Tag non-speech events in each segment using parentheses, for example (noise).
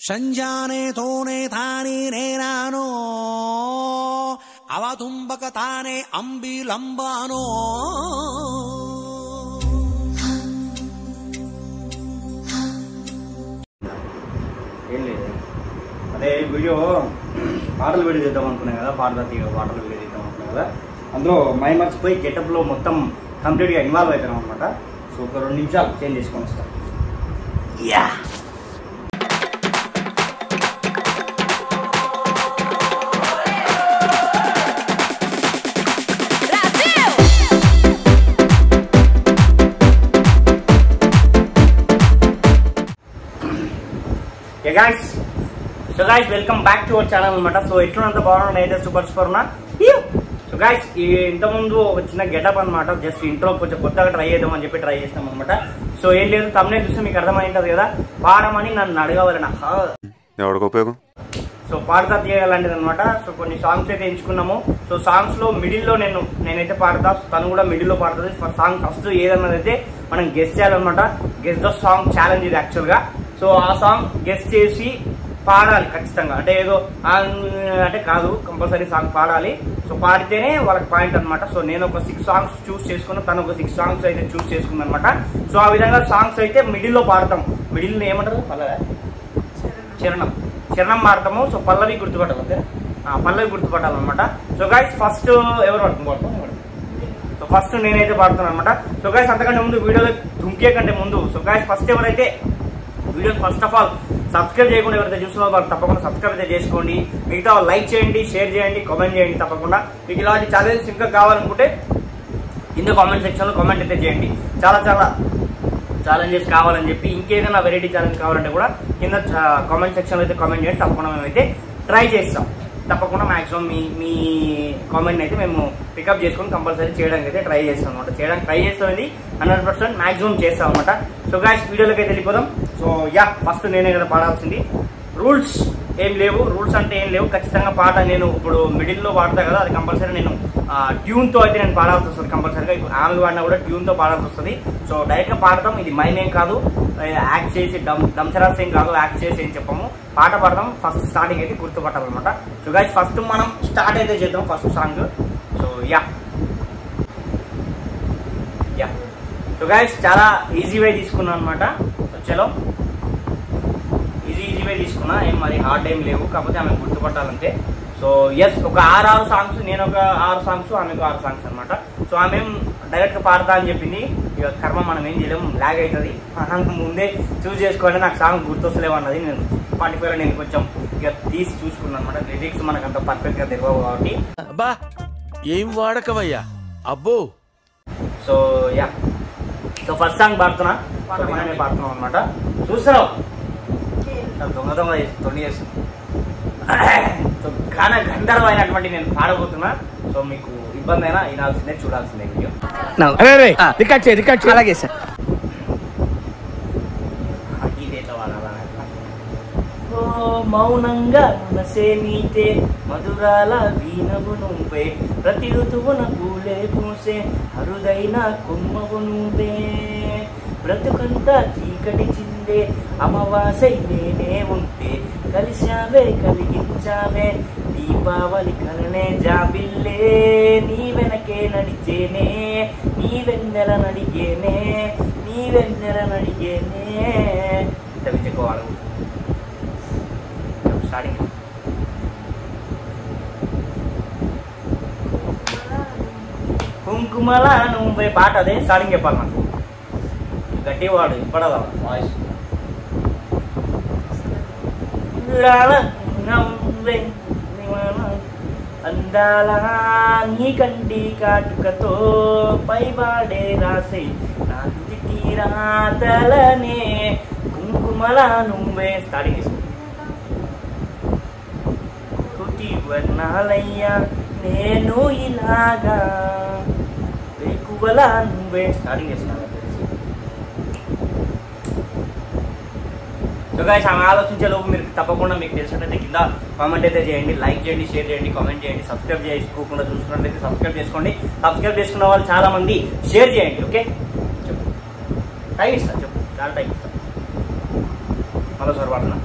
ಸಂಜಾನೆ ತೋನೆ ತಾನೇ ನೇನಾನೋ ಅವತುಂಬಕ ತಾನೆ ಅಂಬಿಲಂಬಾನೋ ఏం లేదు అదే వీడియో పాటలు వీడియో చేద్దాం అనుకున్నాను కదా పాటలు తీగ పాటలు వీడియో చేద్దాం అనుకున్నాను కదా అందులో మై మర్చిపోయి గెటప్లో మొత్తం కంప్లీట్గా ఇన్వాల్వ్ అవుతాం అనమాట సో ఒక రెండు నిమిషాలు చేంజ్ చేసుకొని వస్తాం yeah Guys so guys welcome back to our channel అనమాట. సో ఎట్లున్నంత బాగున్నా అయితే సూపర్ సూపర్ ఉన్నా. సో గాయస్ ఈ ఇంతకుముందు ఒక చిన్న గెటప్ అనమాట. జస్ట్ ఇంట్రో కొంచెం కొత్తగా ట్రై చేద్దామని చెప్పి ట్రై చేస్తాం అనమాట. సో ఏం లేదు తమ్నే చూస్తే మీకు అర్థమైంటది కదా పాడమని నన్ను అడగవాలని ఉపయోగం? సో పాడతా తీయగలంటిది అనమాట సో కొన్ని సాంగ్స్ అయితే ఎంచుకున్నాము. సో సాంగ్స్లో మిడిల్లో నేను నేనైతే పాడతా. తను కూడా మిడిల్లో పాడుతుంది. సాంగ్ ఫస్ట్ ఏదన్నది అయితే మనం గెస్ట్ చేయాలన్నమాట. గెస్ట్ ద సాంగ్ ఛాలెంజ్ ఇది యాక్చువల్గా. సో ఆ సాంగ్ గెస్ట్ చేసి పాడాలి ఖచ్చితంగా. అంటే ఏదో అంటే కాదు కంపల్సరీ సాంగ్ పాడాలి. సో పాడితేనే వాళ్ళకి పాయింట్ అనమాట సో నేను ఒక సిక్స్ సాంగ్స్ చూస్ చేసుకున్నా తను ఒక సిక్స్ సాంగ్స్ అయితే చూస్ చేసుకుంది అనమాట సో ఆ విధంగా సాంగ్స్ అయితే మిడిల్లో పాడతాం. మిడిల్ ఏమంటారు? పల్లవి? చరణం. చరణం పాడతాము. సో పల్లవి గుర్తుపట్టాలి అంతే? ఆ, పల్లవి గుర్తుపట్టాలన్నమాట. సో గైస్ ఫస్ట్ ఎవరు పడుతుంది సో ఫస్ట్ నేనైతే పాడుతున్నాను అనమాట సో గాయస్ అంతకంటే ముందు వీడియోలో దుంకే కంటే ముందు. సో గాయస్ ఫస్ట్ ఎవరైతే వీడియోని ఫస్ట్ ఆఫ్ ఆల్ సబ్స్క్రైబ్ చేయకుండా ఎవరైతే చూస్తున్నారో వాళ్ళు తప్పకుండా సబ్స్క్రైబ్ అయితే చేసుకోండి. మిగతా లైక్ చేయండి షేర్ చేయండి కామెంట్ చేయండి తప్పకుండా. మీకు ఇలాంటి ఛాలెంజ్ ఇంకా కావాలనుకుంటే కింద కామెంట్ సెక్షన్లో కామెంట్ అయితే చేయండి. చాలా చాలా ఛాలెంజెస్ కావాలని చెప్పి ఇంకేదైనా వెరైటీ ఛాలెంజ్ కావాలంటే కూడా కింద కామెంట్ సెక్షన్లో అయితే కామెంట్ చేయండి. తప్పకుండా మేమైతే ట్రై చేస్తాం. తప్పకుండా మాక్సిమం మీ మీ కామెంట్ అయితే మేము పికప్ చేసుకొని కంపల్సరీ చేయడానికి అయితే ట్రై చేస్తాం అనమాట చేయడానికి ట్రై చేస్తామని హండ్రెడ్ పర్సెంట్ మాక్సిమం చేస్తాం అనమాట సో గాయస్ వీడియోలోకి అయితే వెళ్ళిపోదాం. సో యా ఫస్ట్ నేనే కదా పాడాల్సింది. రూల్స్ ఏం లేవు. రూల్స్ అంటే ఏం లేవు. ఖచ్చితంగా పాట నేను ఇప్పుడు మిడిల్లో పాడతా కదా అది కంపల్సరీ నేను ట్యూన్తో అయితే నేను పాడాల్సి వస్తుంది కంపల్సరీగా. ఇప్పుడు ఆమె పాడినా కూడా ట్యూన్తో పాడాల్సి వస్తుంది. సో డైరెక్ట్గా పాడతాం. ఇది మైన్ ఏం కాదు. యాక్ట్ చేసి డమ్ డంసరాస్ ఏం కాదు. యాక్ట్ చేసి ఏం చెప్పాము. పాట పాడతాం. ఫస్ట్ స్టార్టింగ్ అయితే గుర్తుపట్టాలన్నమాట. సో గైస్ ఫస్ట్ మనం స్టార్ట్ అయితే చేద్దాం first song. So yeah. Yeah. So guys చాలా ఈజీ వే తీసుకున్నాను అనమాట సో చలో. వే తీసుకున్నా ఏం మరి హార్డ్ ఏం లేవు కాకపోతే ఆమె గుర్తుపట్టాలంటే సో ఎస్ ఒక ఆరు ఆరు సాంగ్స్ నేను ఒక ఆరు సాంగ్స్ ఆమెకు ఆరు సాంగ్స్ అనమాట సో ఆమె డైరెక్ట్గా పాడతా అని చెప్పింది ఇక కర్మ మనం ఏం చేయలేము లాగ్ అవుతుంది ముందే చూస్ చేసుకోవాలి నాకు సాంగ్ గుర్తొస్తలేవు అన్నది నేను స్పాటిఫైలో నేను కొంచెం ఇక తీసి చూసుకున్నాను అనమాట లిరిక్స్ మనకు అంత పర్ఫెక్ట్గా తెలియవు కాబట్టి. అబ్బా ఏం వాడకవయ్యా? అబ్బో. So yeah so first song పాడుతున్నా. మనమే పాడుతున్నాం అనమాట చూస్తున్నావు? దొంగ దొంగ చేసి తొండి చేస్తుంది సో ఘన గంధర్వమైనటువంటి నేను పాడబోతున్నా. సో మీకు ఇబ్బంది అయినా వినాల్సిందే చూడాల్సిందే వీడియో. రికార్డ్ చేయి రికార్డ్ చేయి. అలాగే సార్. మౌనంగా మనసే మీతే మధురాల వీణవు నువ్వే. ప్రతి ఋతువున పూలే పూసే అరుదైన కొమ్మవు నువ్వే. బ్రతుకంతా చీకటి చిందే అమావాసై నేనే ఉంటే కలిశావే కలిగించావే దీపావళి కలనే జాబిల్లే నీ వెనకే నడిచేనే నీ వెన్నెల నడిగేనే నీ వెన్నెల నడిగేనే ఇంత విజయకోవాలి స్టార్టింగ్ కుంకుమల నువ్వే పాట అదే స్టార్టింగ్ చెప్పాలి నాకు గట్టి వాడు ఇప్పడదా వాయిస్ నవ్వే అందాల నీ కంటి కాటుకతో పైబాడే రాసే నా తీరాతలనే కుంకుమల నువ్వే స్టార్టింగ్ చేసి కుటి వర్ణాలయ్యా నేను ఇలాగా వేకువల నువ్వే స్టార్టింగ్ చేస్తున్నాను. సో గాయస్ ఆమె ఆలోచించే లోపు మీరు తప్పకుండా మీకు తెలిసినట్టయితే కింద కామెంట్ అయితే చేయండి లైక్ చేయండి షేర్ చేయండి కామెంట్ చేయండి సబ్స్క్రైబ్ చేసుకోకుండా చూసుకున్నట్లయితే సబ్స్క్రైబ్ చేసుకోండి. సబ్స్క్రైబ్ చేసుకున్న వాళ్ళు చాలా మంది షేర్ చేయండి ఓకే చెప్పు. టైం ఇస్తాను చెప్పు. చాలా టైం ఇస్తాను సార్ వాడనా?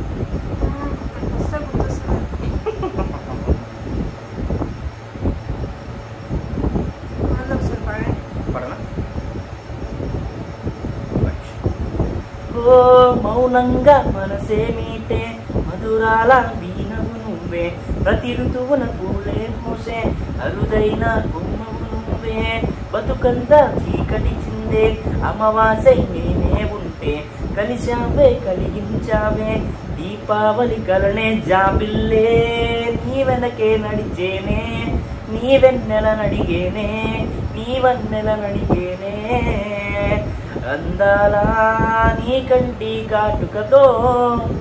మౌనంగా మీటే మధురాల వీణవు నువ్వే. ప్రతి ఋతువున పూలే పూసే అరుదైన కొమ్మవు నువ్వే. బతుకంతా చీకటి చిందే అమవాసై నేనే ఉంటే. కలిశావే కలిగించావే దీపావళి కలనే జాబిల్లే. నీ వెనకే నడిచేనే నీ వెన్నెల నడిగేనే నీ వన్నెల నడిగేనే. అందాలా నీ కంటి కాటుకతో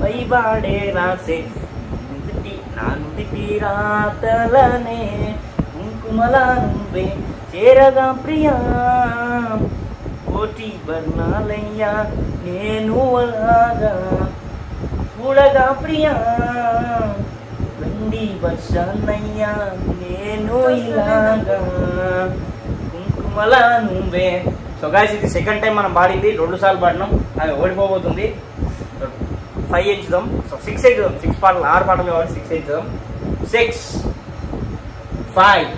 పైబాడే రాసే నుదిటి నా నుదిటి రాతలనే కుంకుమలా నువ్వే చేరగా ప్రియా కోటి వర్ణాలయ్యా నేను అలాగా చూడగా ప్రియా వెండి వర్షాన్నయ్యా నేను ఇలాగా కుంకుమలా నువ్వే సో గాయస్ ఇది సెకండ్ టైం మనం పాడింది. రెండు సార్లు పాడినాం. అది ఓడిపోబోతుంది. ఫైవ్ ఎంచుదాం సో సిక్స్ ఎంచుదాం సిక్స్ పాటలు ఆరు పాటలు కాబట్టి సిక్స్ ఎంచుదాం సిక్స్ ఫైవ్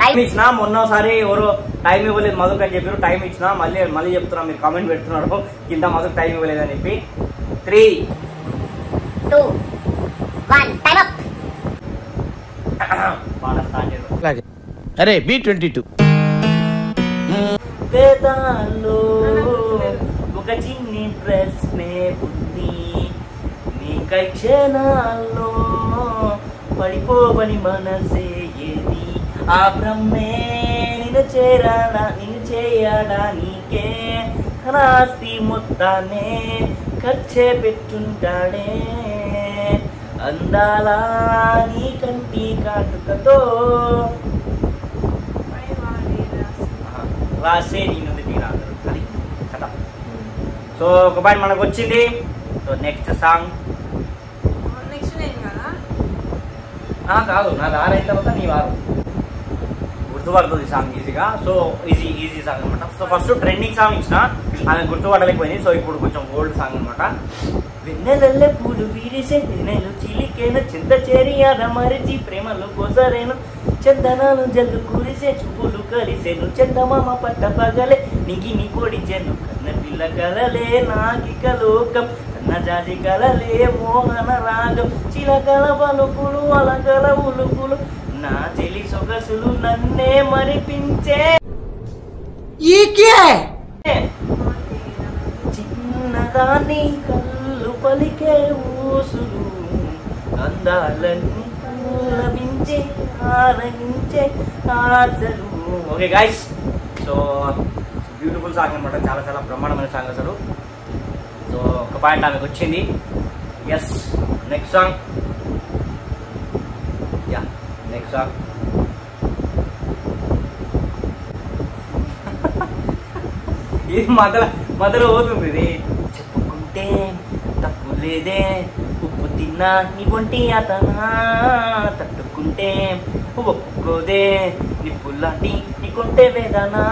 టైం ఇచ్చిన మొన్నసారి ఎవరో టైం ఇవ్వలేదు మధుకు అని చెప్పారు. టైం ఇచ్చిన మళ్ళీ మళ్ళీ చెప్తున్నా మీరు కామెంట్ పెడుతున్నారు. కింద మధుకు టైం ఇవ్వలేదు అని చెప్పి. Three two one time up పాట స్టార్ట్ చేద్దాం. అరే బి ట్వంటీ టూ వేదాల్లో ఒక చిన్ని ప్రశ్నే ఉంది. నీ క్షణాల్లో పడిపోవని మనసే ఏది? ఆ బ్రహ్మే నిన్ను చేరాడా నిన్ను చేయడా నీకే? ఆస్తి మొత్తాన్నే ఖర్చే పెట్టుంటాడే. అందాలా నీ కంటి కాటుకతో రాసే నేను రాదు అది కథ. సో ఒక పాట మనకు వచ్చింది. సో నెక్స్ట్ సాంగ్ కదా? నా దారి అయిన తర్వాత నీ వారు గుర్తుపడుతుంది సాంగ్ ఈజీగా. సో ఈజీ ఈజీ సాంగ్ అనమాట సో ఫస్ట్ ట్రెండింగ్ సాంగ్ ఇచ్చిన. ఆమె గుర్తుపట్టలేకపోయింది. సో ఇప్పుడు కొంచెం ఓల్డ్ సాంగ్ అనమాట వెన్నెలల్లే పూలు వీరిసే వెన్నెలు చిలికేను చింత చేరి మరిచి ప్రేమలు కోసరేను. చందనాలు జల్లు కురిసే చూపులు కలిసేను. చందమామ పట్ట పగలే నిగిని కొడిచెను కన్న పిల్ల కలలే నాకిక లోకం కన్న జాతి కలలే మోహన రాగం. చిలకల పలుకులు అలకల ఉలుకులు నా చెలి సొగసులు నన్నే మరిపించే. చిన్నదాని కళ్ళు పలికే ఊసులు అందాలన్నీ లభించే ఆరగించే ఆశలు. Okay guys so beautiful song అనమాట చాలా చాలా బ్రహ్మాండమైన సాంగ్ అసలు. సో ఒక పాయింట్ ఆమెకు వచ్చింది. Yes next song yeah next song ఇది మొదల మొదలు పోతుంది ఇది. తప్పు లేదే ఉప్పు తిన్నా నీ ఒంటి అతనా తట్టుకుంటే ఒప్పుకోదే నిప్పులాంటి నీకుంటే వేదనా.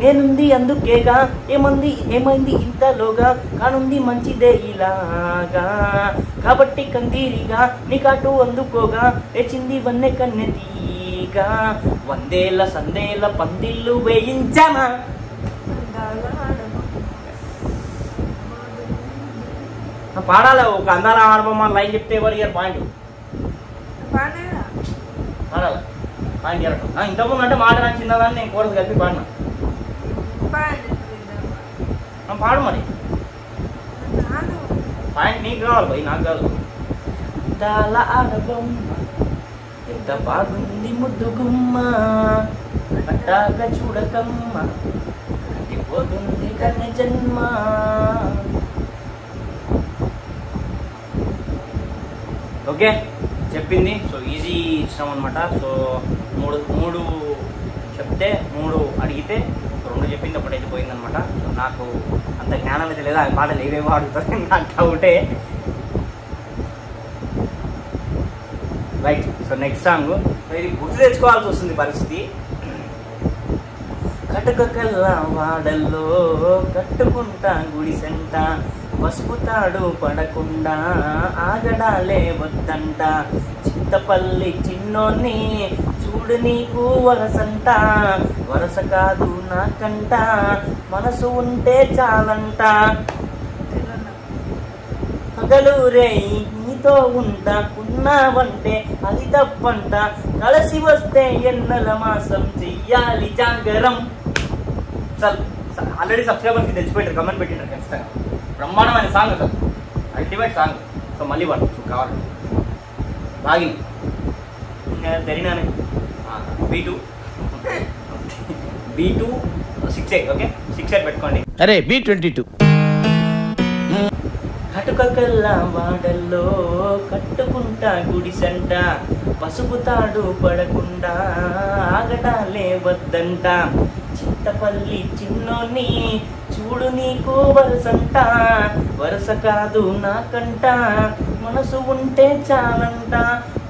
నేనుంది అందుకేగా ఏమంది ఏమైంది ఇంతలోగా కానుంది మంచిదే ఇలాగా. కాబట్టి కందీరిగా నీకాటు అందుకోగా లేచింది వన్నె కన్నెతీగా వందేళ్ళ సందేళ్ళ పందిళ్ళు వేయించమా? పాడాలి ఒక అందాల ఆడబొమ్మ లైన్ చెప్తే ఎవరు ఇయర్ పాయింట్. పాడాలి? పాయింట్ ఇయరటం ఇంతకుముందు అంటే మాట నాకు చిన్నదాన్ని నేను కోరసు కలిపి పాడినా? పాడు. మరి. పాయింట్ నీకు కావాలి పోయి నాకు కాదు. అందాల ఆడబొమ్మ ఎంత బాగుంది ముద్దు గుమ్మ. పట్టాగా చూడకమ్మ. పోతుంది కన్నె జన్మ. ఓకే? చెప్పింది. సో ఈజీ ఇచ్చినాం అనమాట సో మూడు మూడు చెప్తే మూడు అడిగితే రెండు చెప్పింది ఒకటైతే పోయిందనమాట సో నాకు అంత జ్ఞానం అయితే లేదు. ఆ పాటలు ఏవేమో అడుగుతుంది నాకు డౌటే. రైట్ సో నెక్స్ట్ సాంగ్ ఇది గుర్తు తెచ్చుకోవాల్సి వస్తుంది పరిస్థితి. కటుక కల్లా వాడల్లో కట్టుకుంటా గుడిసెంట పసుపుతాడు పడకుండా ఆగడాలే వద్దంట. చింతపల్లి చిన్నోన్ని చూడు నీకు వరసంట. వరస కాదు నాకంట మనసు ఉంటే చాలంట. పగలూరే నీతో ఉంటా ఉన్నావంటే అది తప్పంట. కలిసి వస్తే ఎన్నల మాసం చెయ్యాలి జాగరం. ఆల్రెడీ సబ్స్క్రైబర్స్ తెచ్చిపెట్టారు కమెంట్ పెట్టినారు ఖచ్చితంగా. బ్రహ్మాండమైన సాంగ్ అసలు అల్టిమేట్ సాంగ్ సో మళ్ళీ వాడు కావాలి. బాగి. తెలియనానే B two. B two six eight okay six eight పెట్టుకోండి. అరే బి ట్వంటీ టూ. కటుకల్ల వాడల్లో కట్టుకుంటా గుడిసంట పసుపు తాడు పడకుండా ఆగటాలే వద్దంట. చింతపల్లి చిన్నోని చూడు నీకు వరసంట. వరస కాదు నాకంట. మనసు ఉంటే చాలంట.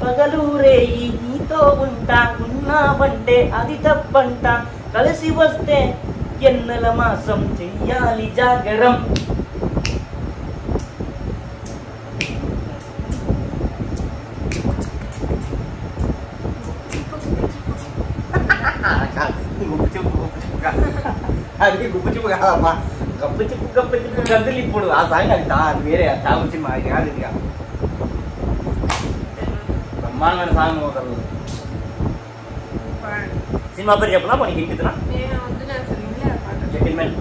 పగలు రేయి నీతో ఉంటా. ఉన్నావంటే అది తప్పంట. కలిసి వస్తే ఎన్నెల మాసం చెయ్యాలి జాగరం గుప్పు చెప్పు గుప్పు చెప్పు కాదు. అది గుప్పు చెప్పు కాదమ్మా గప్పు చెప్పు గప్పు చెప్పు గంతులు ఇప్పుడు ఆ సాంగ్ అది తా- అది వేరే అది తాగు సినిమా అది కాదు ఇది కాదు బ్రహ్మాండమైన సాంగ్ అసలు పాడు. సినిమా పేరు చెప్పనా మనకి ఇంటితున్నా నేను వద్దు నేను అసలు వినలే ఆ పాట. జెంటిల్మెన్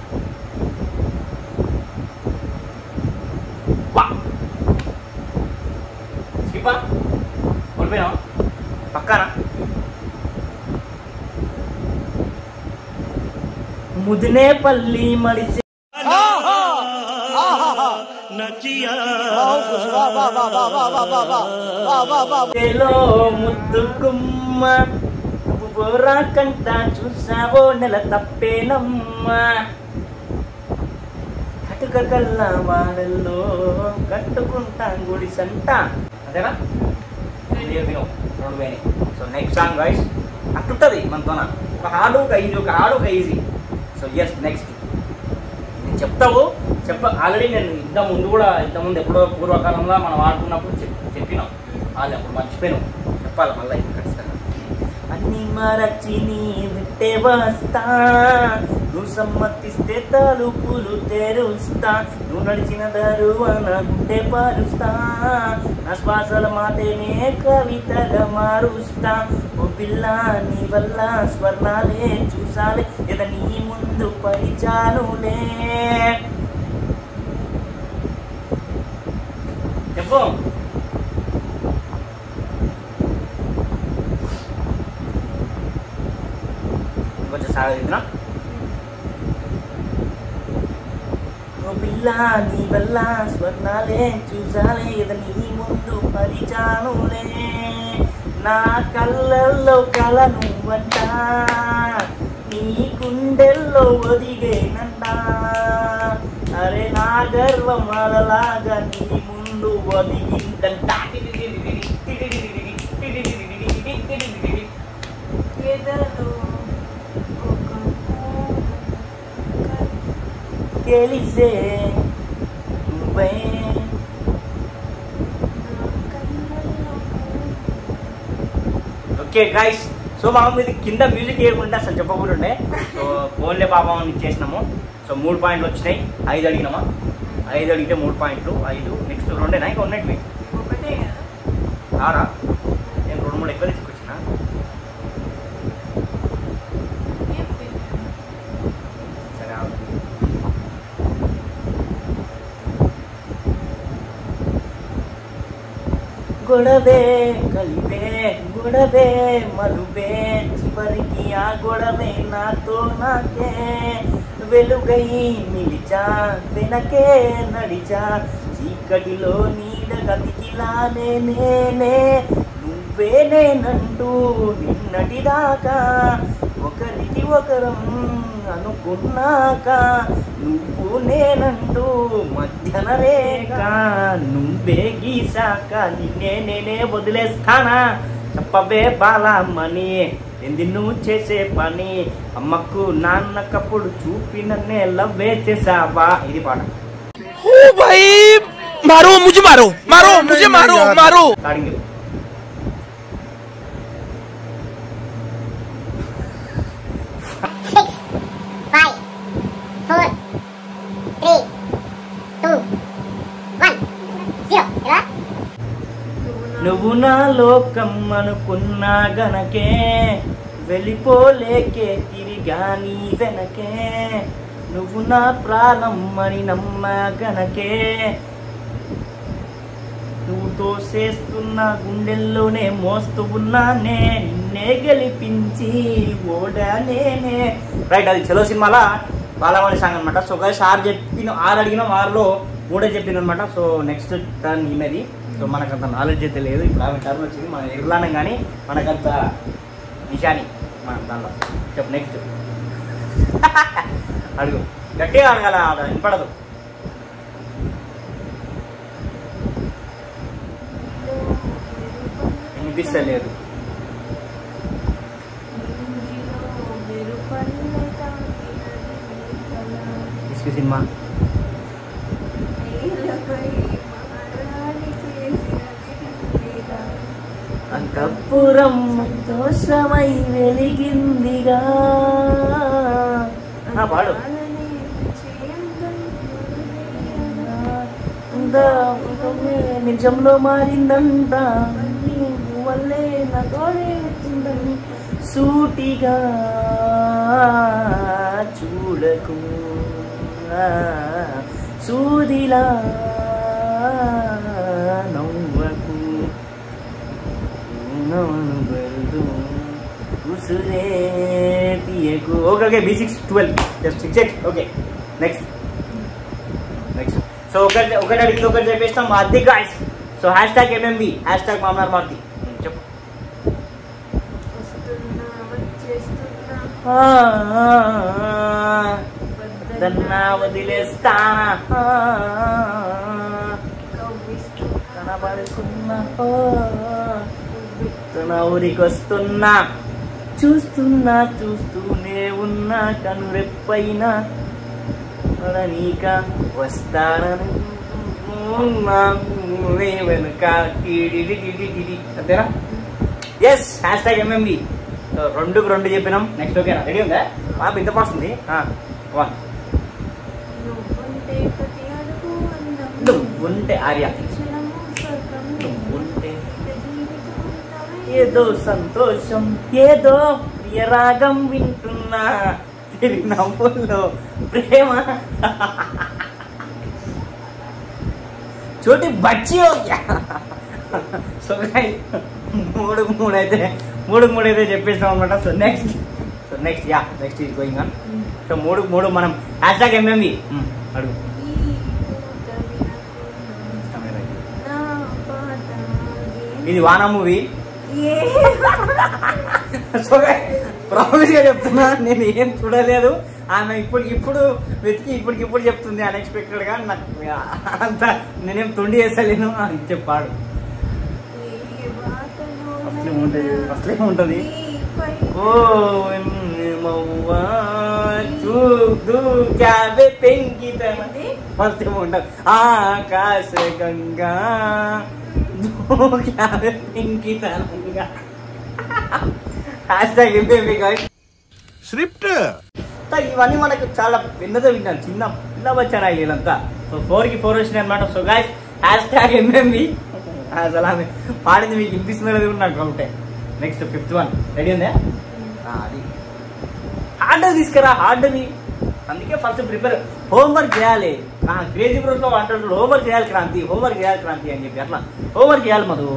ముదినేపల్లి మడిచి ముద్దుకుమ్మ బోరా కంట చూసావో నెల తప్పేనమ్మ. కటుక కల్ల వాడల్లో కట్టుకుంటా గుడి సంట. అదేనా? సో నెక్స్ట్ సాంగ్ గైస్ అట్టుంటది మనతోన ఒక హార్డ్ ఒక ఈజీ ఒక హార్డ్ ఒక ఈజీ సో ఎస్ నెక్స్ట్ నేను చెప్తావు చెప్ప ఆల్రెడీ నేను ఇంత ముందు కూడా ఇంత ముందు ఎప్పుడో పూర్వకాలంలో మనం ఆడుకున్నప్పుడు చెప్ చెప్పినాం. వాళ్ళు అప్పుడు మర్చిపోయినాం. చెప్పాలి మళ్ళీ? ఖచ్చితంగా. అన్ని మరచి నీ విట్టే వస్తా. నువ్వు సమ్మతిస్తే తలుపులు తెరుస్తా. నువ్వు నడిచిన దరువన గుండె పారుస్తా. నా శ్వాసల మాటనే కవితగా మారుస్తా. ఓ పిల్ల నీ వల్ల స్వర్ణాలే చూసాలే. ఎద నీ ముందు పరిచానులే చెప్పు. కొంచెం సాగదిద్దునా ఇలా నీ వల్ల స్వర్ణాలే చూసాలే ఇది నీ ముందు పరిచానులే. నా కళ్ళల్లో కల నువ్వంట నీ గుండెల్లో ఒదిగేనంట. అరే నా గర్వం అలలాగా నీ ముందు ఒదిగి ఎదలో ఒక పూల తెలిసే నువ్వే ఓకే గైస్ సో మనం ఇది కింద మ్యూజిక్ వేయకుండా అసలు చెప్పకూడదే సో ఫోన్లే పాపం అని చేసినాము. సో మూడు పాయింట్లు వచ్చినాయి. ఐదు అడిగినామా? ఐదు అడిగితే మూడు పాయింట్లు. ఐదు. నెక్స్ట్ రెండేనా? ఇంకా ఉన్నట్టు ఒకటే కదా ఆరా నేను రెండు మూడు ఎక్కువ తీసుకొచ్చిన ఏం తెలియదు. సరే ఆగు. గొడవే కలిపే గొడవే మలుపే. చివరికి ఆ గొడవే నాతో నాకే. వెలుగై నిలిచా వెనకే నడిచా. చీకటిలో నీడ గతికిలానే నేనే నువ్వే నేనంటూ నిన్నటిదాకా. ఒకరికి ఒకరం అనుకున్నాక నువ్వు నేనంటూ మధ్యన రేఖ నువ్వే గీసాక నిన్నే నేనే వదిలేస్తానా? చెప్పవే బాలమ్మని ఎంది నువ్వు చేసే పని? అమ్మకు నాన్నకప్పుడు చూపిన లవ్వే చేసావా ఇది పాట. ఓ భాయ్ మారో ముజే మారో మారో ముజే మారో మారో. నువ్వు నా లోకం అనుకున్నా గనకే వెళ్ళిపోలేకే తిరిగా నీ వెనకే. నువ్వు నా ప్రాణం అని నమ్మ గనకే. నువ్వు తోసేస్తున్న గుండెల్లోనే మోస్తూ ఉన్నానే నిన్నే గెలిపించి ఓడానేనే రైట్ అది చలో సినిమాలా? బాలమణి సాంగ్ అనమాట సో గైస్ ఆరు చెప్పిన ఆరు అడిగిన వారిలో మూడే చెప్పింది అనమాట సో నెక్స్ట్ టర్న్ ఈమెది. సో మనకంత నాలెడ్జ్ అయితే లేదు. ఇప్పుడు ఆమె టర్న్ వచ్చింది. మన ఎర్లానం కానీ మనకంత నిషాని మన దానిలో చెప్పు నెక్స్ట్ (laughs) అడుగు. గట్టిగా అడగాల ఆడ వినపడదు. వినిపిస్తలేదు. సినిమా అంతఃపురం దోషమై వెలిగిందిగా. పాడు. నిజంలో మారిందంట. వల్లే నా గోడే వచ్చిందని సూటిగా చూడకు. సూదిలా నవ్వకు నవ్వును బెరుదు ఉసురే తీయకు. Okay okay B six twelve just six eight okay next next so ఒకటి ఒకటి అడిగింది ఒకటి చెప్పేస్తాం. అది guys so hashtag MMB hashtag మామనార్ మార్తి. చెప్పు. దన్నా వదిలేస్తానా. కనబడుకున్నా తన ఊరికొస్తున్నా. చూస్తున్నా చూస్తూనే ఉన్నా కనురెప్పైనా నీక వస్తానని వెనుక. అంతేనా? ఎస్ హ్యాష్ ట్యాగ్ ఎంఎంబి రెండుకు రెండు చెప్పినాం. నెక్స్ట్ ఓకేనా రెడీ ఉందా? బాబు ఇంత వస్తుంది వన్ నువ్వుంటే ఆర్య. ఏదో సంతోషం ఏదో ప్రియ రాగం వింటున్నా. తిరి నవ్వుల్లో ప్రేమ. చోటి బచ్చి. సో మూడు మూడు అయితే మూడు మూడు అయితే చెప్పేస్తాం అనమాట so next so next yeah next is going on so మూడు మూడు మనం హ్యాష్ ట్యాగ్ ఎంఎంవి అడుగు. ఇది వానా మూవీ సో గా చెప్తున్నా నేను ఏం చూడలేదు. ఆమె ఇప్పుడు ఇప్పుడు వెతికి ఇప్పటికి ఇప్పుడు చెప్తుంది అన్ఎక్స్పెక్టెడ్గా నాకు అంత నేనేం తొండి వేసలేను అని చెప్పాడు. అసలే ఉంటుంది అసలే ఉంటుంది ఓ మవ్వా క్యాబే ఫస్ట్ ఉంటుంది ఆకాశ గంగా. దూ క్యాబే పెంకితనంగా hashtag MP guys script ఇవన్నీ మనకు చాలా విన్నదో విన్నాను చిన్న పిల్ల వచ్చాను వీళ్ళంతా సో ఫోర్కి ఫోర్ వచ్చినాయి అనమాట so guys hashtag MMV అసలు ఆమె పాడింది మీకు వినిపిస్తుందో లేదో కూడా నాకు డౌటే నెక్స్ట్ ఫిఫ్త్ వన్ రెడీ ఉందా ఆ, అది హార్డ్ తీసుకురా హార్డ్ది అందుకే ఫస్ట్ ప్రిపేర్ హోంవర్క్ చేయాలి. క్రేజీ బ్రోస్లో అంటారు హోంవర్క్ చేయాలి క్రాంతి హోంవర్క్ చేయాలి క్రాంతి అని చెప్పి. అట్లా హోంవర్క్ చేయాలి మధు.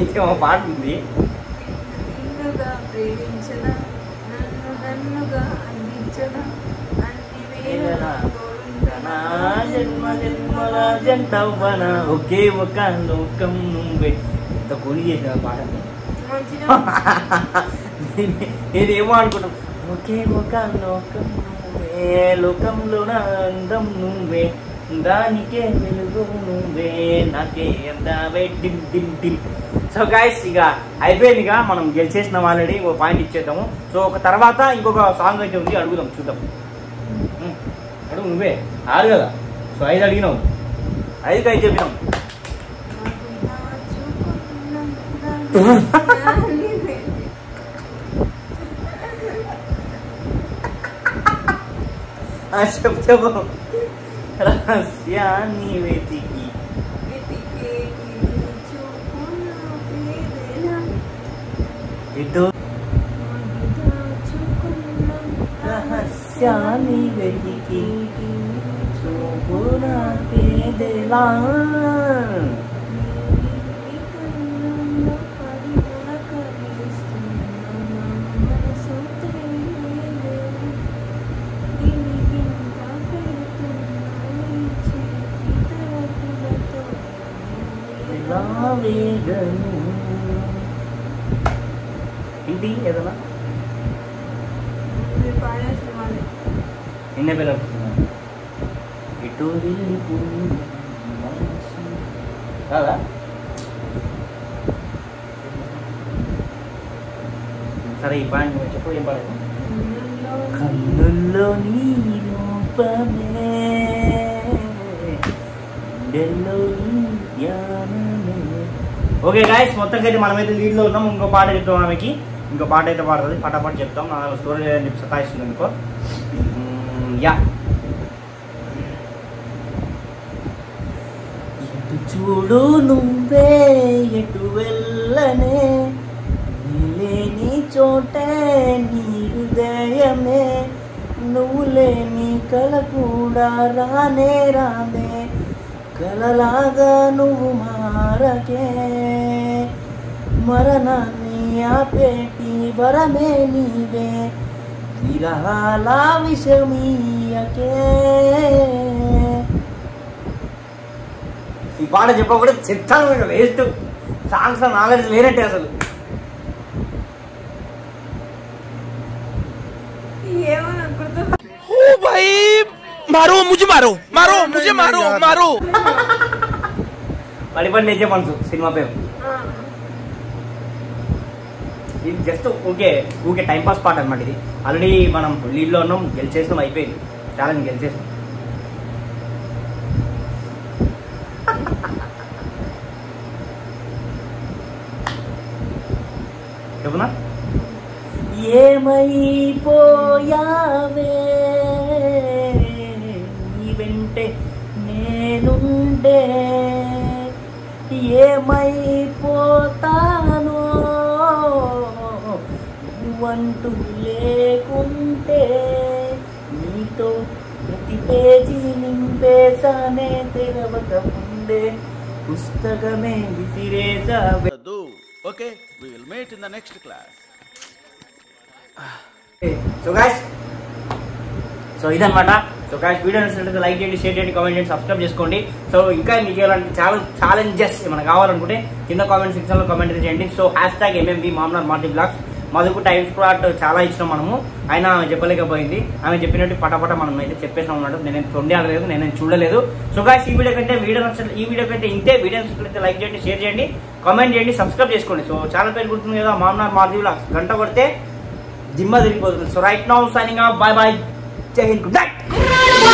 ఇంకేమో పాట ఉంది. జన్మ జన్మల జంటవ్వన? ఒకే ఒక లోకం నువ్వే. ఇంత కొని చేసిన మంచిగా (laughs) నేనేమో అనుకుంటాం ఒకే ఒక లోకం నువ్వే లోకంలో నా అందం నువ్వే దానికే వెలుగు నువ్వే నాకే అందావే డిమ్ డిమ్ డిమ్ సో గాయస్ ఇక అయిపోయింది ఇక మనం గెలిచేసినాం ఆల్రెడీ ఒక పాయింట్ ఇచ్చేద్దాము. సో ఒక తర్వాత ఇంకొక సాంగ్ అయితే ఉంది అడుగుదాం చూద్దాం. ఉమ్, అడుగు నువ్వే ఆరు కదా? సో ఐదు అడిగినావు. ఐదుకి ఐదు చెప్పినాం. ఆ, చెప్పు చెప్పు రహస్యాన్ని వెతికి వెతికే నీ చూపుల పేదెలా ఇటు దాచుకున్న రహస్యాన్ని వెతికి చూపున పేదెలా నీ కన్నుల్లో పడి పులకరిస్తున్న నా మనసు తెలియలేదు. గిలిగింత పెడుతున్న ఈ చేతి తలుపులతో ఎలా వేగను ఏంటి ఏదన్నా మీరు పాడేసిన వాళ్ళే నిన్న పిల్లలు ఇటు వెళ్ళిపోయింది మనసు. కాదా సరే ఈ పాయింట్ నువ్వు చెప్పు ఏం పాడదు కన్నుల్లో నీ రూపమే గుండెల్లో నీ ధ్యానమే ఓకే గాయస్ మొత్తం అయితే మనమైతే లీడ్లో ఉన్నాం. ఇంకో పాట చెప్తాం ఆమెకి. ఇంకో పాట అయితే పాడుతుంది. పటాపట్ చెప్తాం. నా స్టోరీ సతాయిస్తుంది అనుకో. యా. చూడు నువ్వే ఎటు వెళ్ళనే? లేని చోటే నీ హృదయమే. నువ్వు లేని కల కూడా రానే రానే. కలలాగా నువ్వు మారకే. మరణాన్ని ఆపేటి వరమే నీవే. విరహాల విషమీయకే. ఈ పాట చెప్పకూడదు చిత్తాను మీరు వేస్ట్. సాంగ్స్ నాలెడ్జ్ లేనట్టే అసలు. ఏమో అనుకుంటున్నా मारो मुझे मारो मारो मुझे मारो मारो పడి పడి లేచే మనసు సినిమా పేరు ఆ, ఇది జస్ట్ ఓకే ఊకే టైం పాస్ పాట అనమాట ఇది ఆల్రెడీ మనం లీడ్లో ఉన్నాం గెలిచేసినాం అయిపోయింది ఛాలెంజ్ గెలిచేసినాం చెప్పునా ఏమైపోయావే నేనుండే ఏమైపోతానో? నువ్వంటూ లేకుంటే నీతో ప్రతి పేజీ నింపేసానే తెరవక ముందే పుస్తకమే విసిరేసావే okay will meet in the next class so guys so ఇదన్నమాట. సో గాయస్ వీడియో నచ్చినట్లయితే లైక్ చేయండి షేర్ చేయండి కామెంట్ చేయండి సబ్స్క్రైబ్ చేసుకోండి. సో ఇంకా మీకు ఎలాంటి చాలా ఛాలెంజెస్ ఏమైనా కావాలనుకుంటే కింద కామెంట్ సెక్షన్లో కామెంట్ చేయండి. సో హ్యాష్ ట్యాగ్ ఎంఎంబీ మామనార్ మార్టీ బ్లాగ్స్ మాకు టైం స్లాట్ చాలా ఇచ్చినాం మనము. ఆయన ఆమె చెప్పలేకపోయింది. ఆమె చెప్పినట్టు పటపట మనం అయితే చెప్పేసాం అన్నట్టు నేను తొండి ఆడలేదు నేను చూడలేదు. సో గాయస్ ఈ వీడియో కంటే వీడియో నచ్చ ఈ వీడియో కంటే ఇంతే వీడియో నచ్చినట్లయితే లైక్ చేయండి షేర్ చేయండి కామెంట్ చేయండి సబ్స్క్రైబ్ చేసుకోండి. సో ఛానల్ పేరు గుర్తుంది కదా మామనార్ మార్టీ బ్లాగ్స్ గంట కొడితే జిమ్మ తిరిగిపోతుంది. So right now signing off bye bye జై హింద్ గుడ్ నైట్